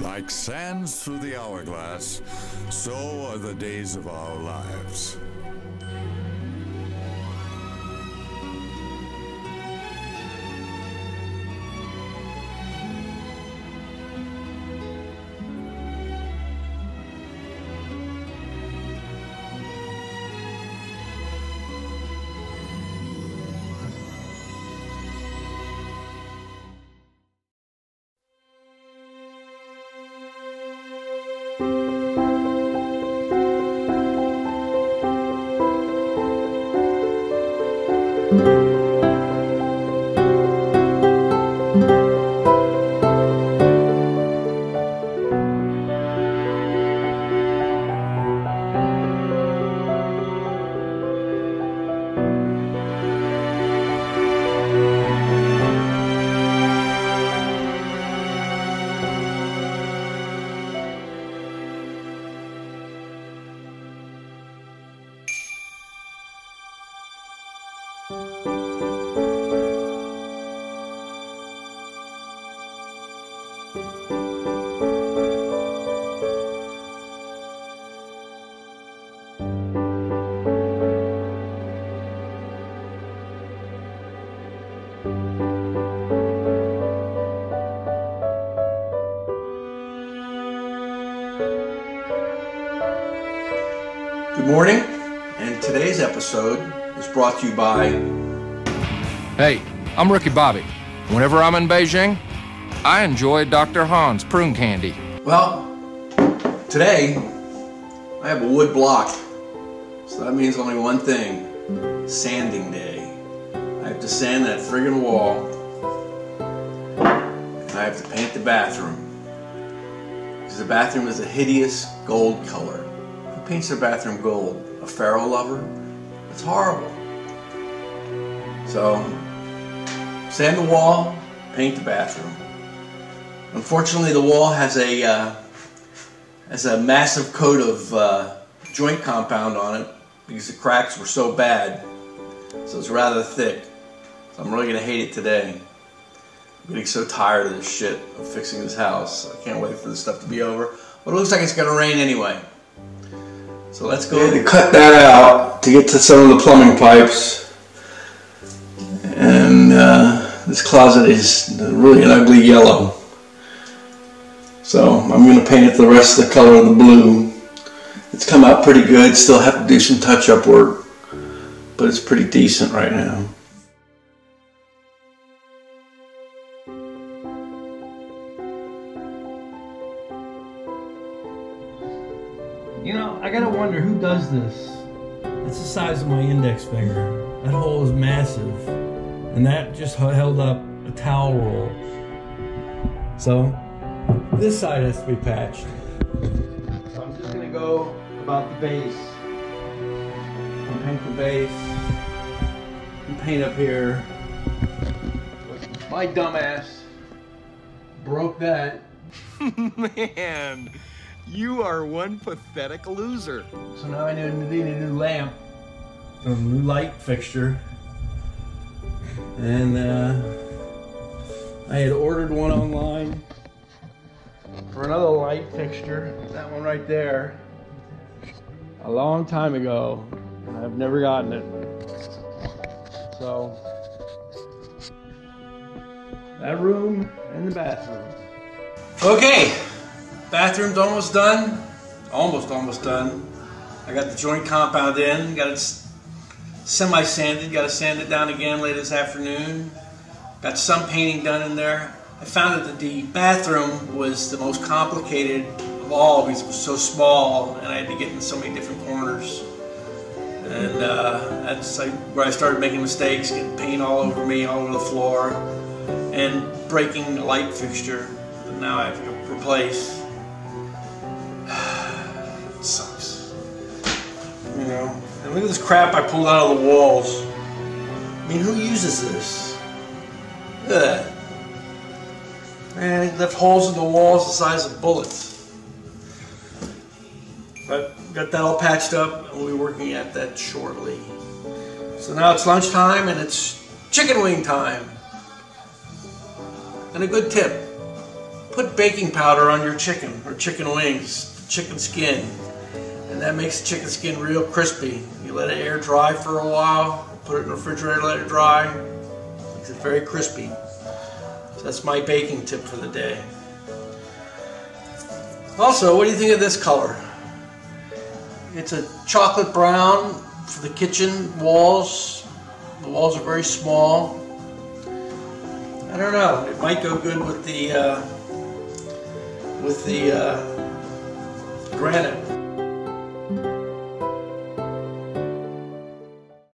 Like sands through the hourglass, so are the days of our lives. Good morning, and today's episode is brought to you by Hey, I'm Ricky Bobby. Whenever I'm in Beijing, I enjoy Dr. Han's prune candy. Well, today I have a wood block, so that means only one thing sanding day. I have to sand that friggin' wall, and I have to paint the bathroom. Because the bathroom is a hideous gold color. Who paints their bathroom gold? A pharaoh lover? It's horrible. So, sand the wall, paint the bathroom. Unfortunately, the wall has a uh, has a massive coat of uh, joint compound on it because the cracks were so bad. So it's rather thick. So I'm really gonna hate it today. I'm getting so tired of this shit of fixing this house. I can't wait for this stuff to be over. But it looks like it's gonna rain anyway. So let's go. to cut that out to get to some of the plumbing pipes. And uh, this closet is really an ugly yellow. So I'm going to paint it the rest of the color of the blue. It's come out pretty good. Still have to do some touch-up work, but it's pretty decent right now. You know, I gotta wonder who does this. It's the size of my index finger. That hole is massive. And that just held up a towel roll. So, this side has to be patched. So I'm just gonna go about the base. And paint the base. And paint up here. My dumbass broke that. Man, you are one pathetic loser. So now I need, need a new lamp, a new light fixture, and uh, I had ordered one online for another light fixture. That one right there, a long time ago, and I've never gotten it. So that room and the bathroom. Okay, bathroom's almost done. Almost, almost done. I got the joint compound in. Got it semi-sanded. Got to sand it down again later this afternoon. Got some painting done in there. I found that the bathroom was the most complicated of all because it was so small and I had to get in so many different corners. And uh, that's like where I started making mistakes, getting paint all over me, all over the floor, and breaking a light fixture that now I have to replace. And look at this crap I pulled out of the walls. I mean, who uses this? That. Man, it left holes in the walls the size of bullets. But got that all patched up, and we'll be working at that shortly. So now it's lunchtime, and it's chicken wing time. And a good tip. put baking powder on your chicken or chicken wings, chicken skin, that makes the chicken skin real crispy. You let it air dry for a while, put it in the refrigerator, let it dry, makes it very crispy. So that's my baking tip for the day. Also, what do you think of this color? It's a chocolate brown for the kitchen walls. The walls are very small. I don't know. It might go good with the uh, with the uh, granite.